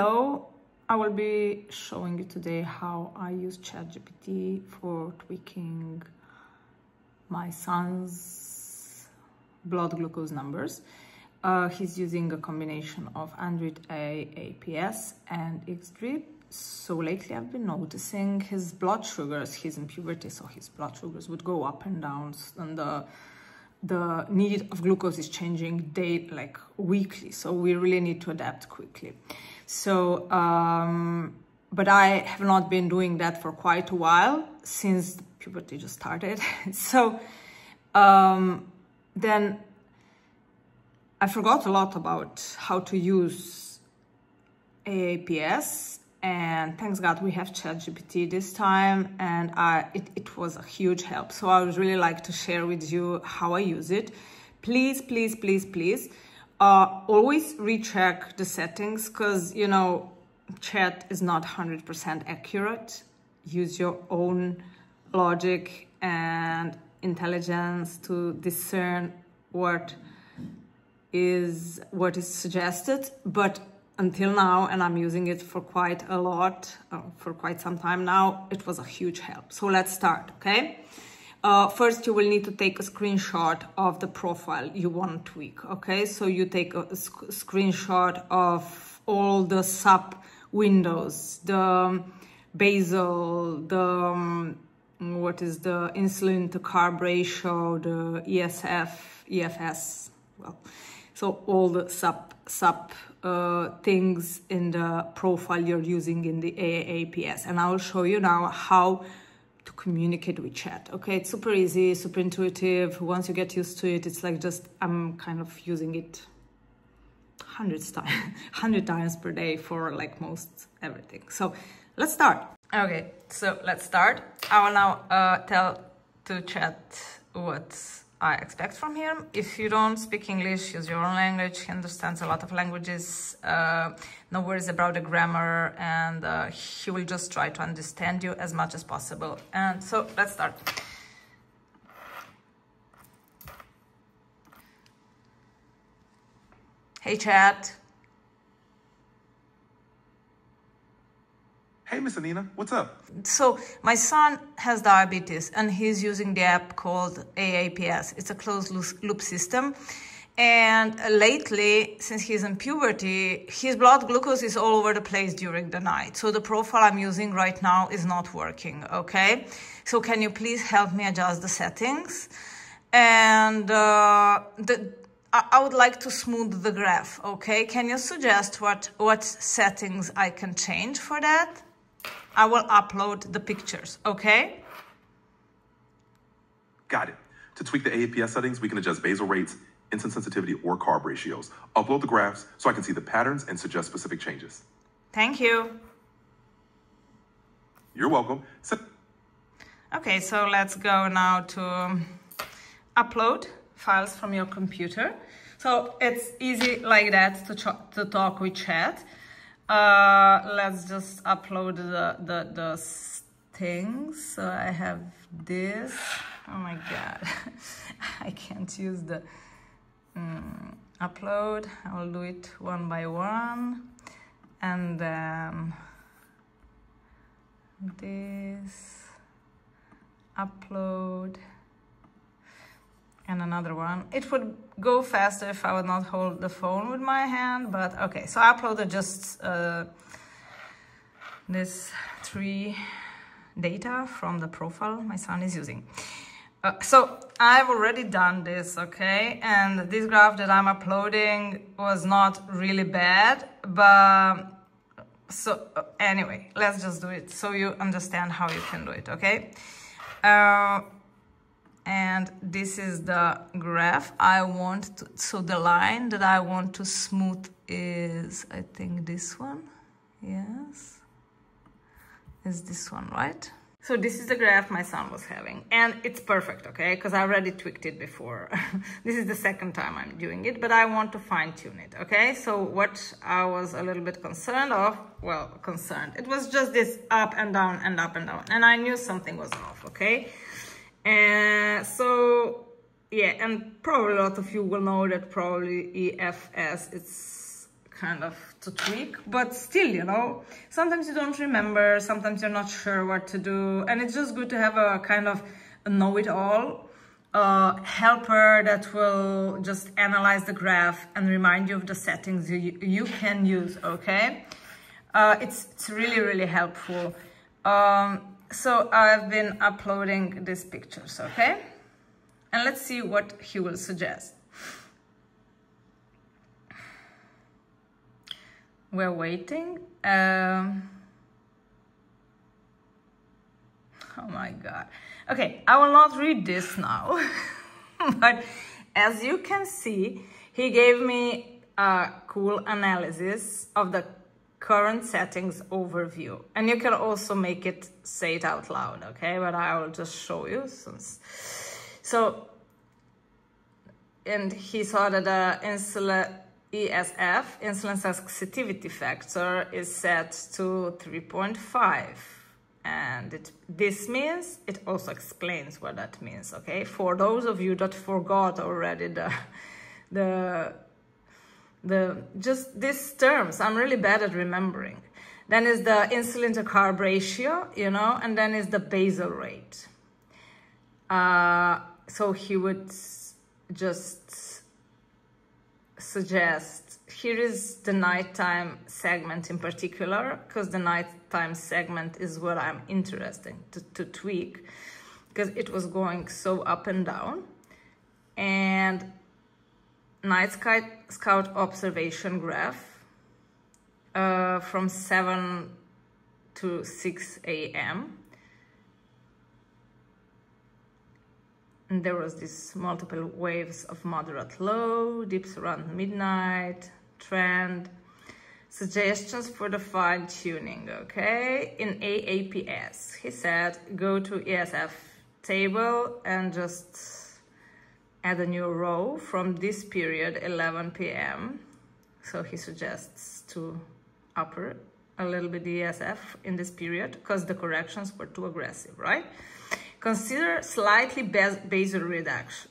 Hello, I will be showing you today how I use ChatGPT for tweaking my son's blood glucose numbers. Uh, he's using a combination of Android A, APS and Xdrip. So lately I've been noticing his blood sugars, he's in puberty, so his blood sugars would go up and down and the the need of glucose is changing day like weekly so we really need to adapt quickly so um, but i have not been doing that for quite a while since puberty just started so um, then i forgot a lot about how to use aaps and thanks God we have ChatGPT this time and I, it, it was a huge help. So I would really like to share with you how I use it. Please, please, please, please, uh, always recheck the settings because, you know, chat is not 100% accurate. Use your own logic and intelligence to discern what is what is suggested, but until now, and I'm using it for quite a lot, uh, for quite some time now, it was a huge help. So let's start, okay? Uh, first, you will need to take a screenshot of the profile you want to tweak, okay? So you take a, sc screenshot of all the sub windows, the basal, the, um, what is the insulin to carb ratio, the ESF, EFS, well, so all the sub, sub uh, things in the profile you're using in the AAPS. And I will show you now how to communicate with chat. Okay, it's super easy, super intuitive. Once you get used to it, it's like just, I'm kind of using it hundreds times, hundred times per day for like most everything. So let's start. Okay, so let's start. I will now uh, tell to chat what I expect from him. If you don't speak English, use your own language. He understands a lot of languages. Uh, no worries about the grammar, and uh, he will just try to understand you as much as possible. And so let's start. Hey, chat. Hey, Miss Anina, what's up? So my son has diabetes and he's using the app called AAPS. It's a closed loop system. And lately, since he's in puberty, his blood glucose is all over the place during the night. So the profile I'm using right now is not working, okay? So can you please help me adjust the settings? And uh, the, I would like to smooth the graph, okay? Can you suggest what, what settings I can change for that? I will upload the pictures, okay? Got it. To tweak the AAPS settings, we can adjust basal rates, insulin sensitivity, or carb ratios. Upload the graphs so I can see the patterns and suggest specific changes. Thank you. You're welcome. So okay, so let's go now to upload files from your computer. So it's easy like that to, to talk with chat. Uh, let's just upload the, the, the things. So I have this. Oh my God. I can't use the um, upload. I'll do it one by one. And then this upload and another one. It would go faster if I would not hold the phone with my hand, but okay. So I uploaded just uh, this three data from the profile my son is using. Uh, so I've already done this, okay? And this graph that I'm uploading was not really bad, but so uh, anyway, let's just do it so you understand how you can do it, okay? Uh, and this is the graph I want to, so the line that I want to smooth is I think this one yes is this one right so this is the graph my son was having. And it's perfect okay? Because I already tweaked it before. This is the second time I'm doing it but I want to fine tune it okay? So what I was a little bit concerned of well concerned. It was just this up and down and up and down. And I knew something was off okay? And so, yeah, and probably a lot of you will know that probably EFS, it's kind of to tweak, but still, you know, sometimes you don't remember, sometimes you're not sure what to do, and it's just good to have a kind of know-it-all uh, helper that will just analyze the graph and remind you of the settings you, you can use, okay? Uh, it's, it's really, really helpful. Um, so I've been uploading these pictures, okay? And let's see what he will suggest. We're waiting. Um, oh my God. Okay, I will not read this now, but as you can see, he gave me a cool analysis of the current settings overview. And you can also make it say it out loud, okay? But I will just show you since. So, and he saw that the insulin ESF, insulin sensitivity factor, is set to 3.5 and it, this means it also explains what that means okay? For those of you that forgot already the the the just these terms i'm really bad at remembering. Then is the insulin to carb ratio you know and then is the basal rate. Uh, so he would just suggest here is the nighttime segment in particular because the nighttime segment is what I'm interested to, to tweak because it was going so up and down. And night sky, scout observation graph uh, from 7 to 6 a.m. And there was this multiple waves of moderate low, dips around midnight, trend, Suggestions for the fine tuning, okay? In AAPS, he said, go to ESF table and just add a new row from this period, 11 p.m. So he suggests to upper a little bit ESF in this period because the corrections were too aggressive, right? Consider slightly basal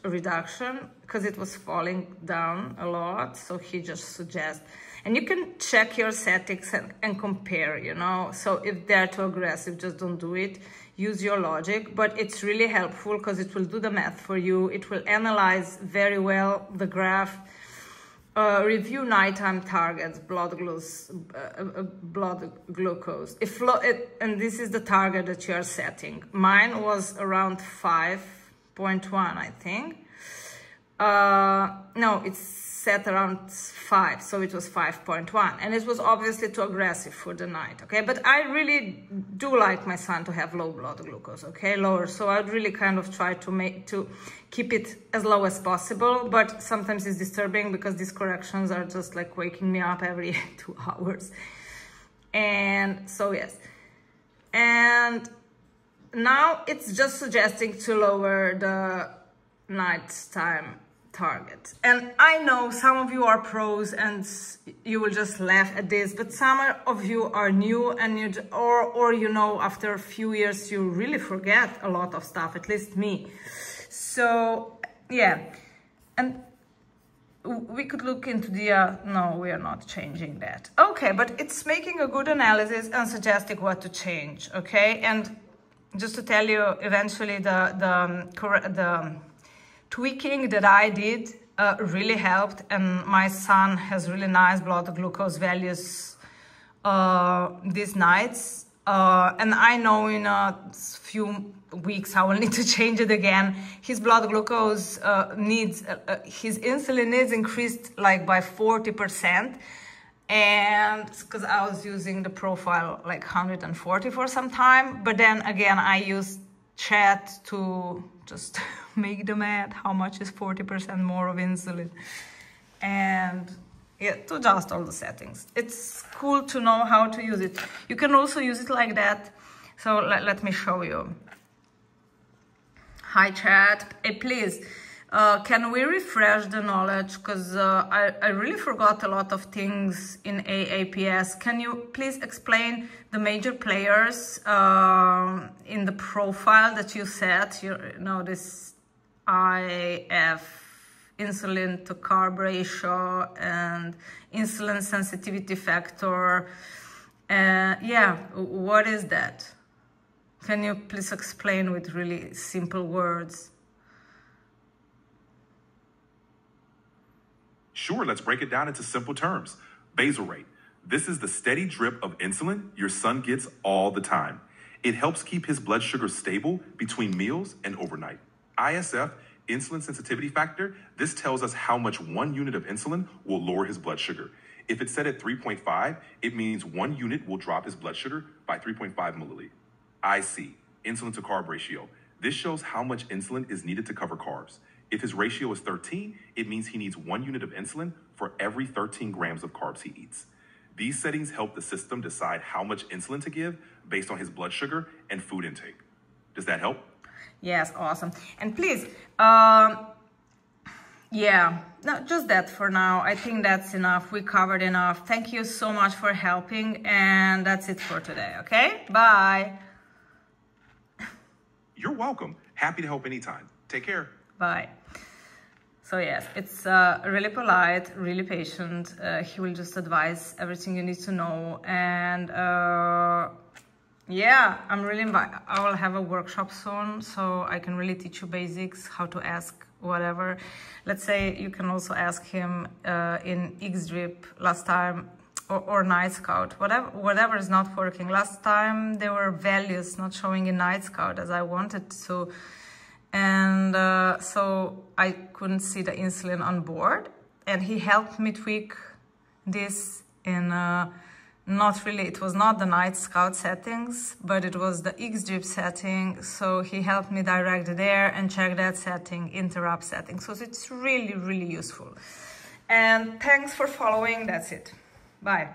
reduction because it was falling down a lot. So he just suggests and you can check your settings and, and compare, you know. So if they're too aggressive, just don't do it. Use your logic, but it's really helpful because it will do the math for you. It will analyze very well the graph. Uh, review nighttime targets, blood glucose, uh, uh, blood glucose. If it, and this is the target that you are setting. Mine was around 5.1, I think. Uh, no, it's set around 5, so it was 5.1. And it was obviously too aggressive for the night, okay? But I really do like my son to have low blood glucose, okay? Lower, so I'd really kind of try to make to keep it as low as possible, but sometimes it's disturbing because these corrections are just like waking me up every two hours. And so, yes. And now it's just suggesting to lower the night time target. And I know some of you are pros and you will just laugh at this, but some of you are new and you, or, or you know, after a few years, you really forget a lot of stuff, at least me. So yeah, and we could look into the, uh, no, we are not changing that. Okay, but it's making a good analysis and suggesting what to change, okay? And just to tell you, eventually the, the, um, the tweaking that I did uh, really helped and my son has really nice blood glucose values uh, these nights. Uh, and I know in a few weeks I will need to change it again. His blood glucose uh, needs, uh, uh, his insulin needs increased like by 40% and because I was using the profile like 140 for some time. But then again I used chat to just make the math how much is 40% more of insulin and yeah, to adjust all the settings. It's cool to know how to use it. You can also use it like that. So let, let me show you. Hi chat, hey please, uh, can we refresh the knowledge? Because uh, I, I really forgot a lot of things in AAPS. Can you please explain the major players uh, in the profile that you set? You know, this IF, insulin to carb ratio and insulin sensitivity factor. Uh, yeah, what is that? Can you please explain with really simple words? Sure, let's break it down into simple terms. Basal rate. This is the steady drip of insulin your son gets all the time. It helps keep his blood sugar stable between meals and overnight. ISF, insulin sensitivity factor, this tells us how much one unit of insulin will lower his blood sugar. If it's set at 3.5, it means one unit will drop his blood sugar by 3.5 milliliter. IC, insulin to carb ratio. This shows how much insulin is needed to cover carbs. If his ratio is 13, it means he needs one unit of insulin for every 13 grams of carbs he eats. These settings help the system decide how much insulin to give based on his blood sugar and food intake. Does that help? Yes, awesome. And please, um, yeah, no, just that for now. I think that's enough. We covered enough. Thank you so much for helping. And that's it for today, okay? Bye. You're welcome. Happy to help anytime. Take care. Bye. So yes, it's uh, really polite, really patient. Uh, he will just advise everything you need to know. And uh, yeah, I'm really, I will have a workshop soon, so I can really teach you basics, how to ask whatever. Let's say you can also ask him uh, in X-Drip last time or, or Nightscout, whatever, whatever is not working. Last time there were values not showing in Nightscout as I wanted to. And uh, so I couldn't see the insulin on board. And he helped me tweak this in, uh, not really, it was not the Nightscout settings, but it was the X-Drip setting. So he helped me direct there and check that setting, interrupt setting. So it's really, really useful. And thanks for following. That's it. Bye.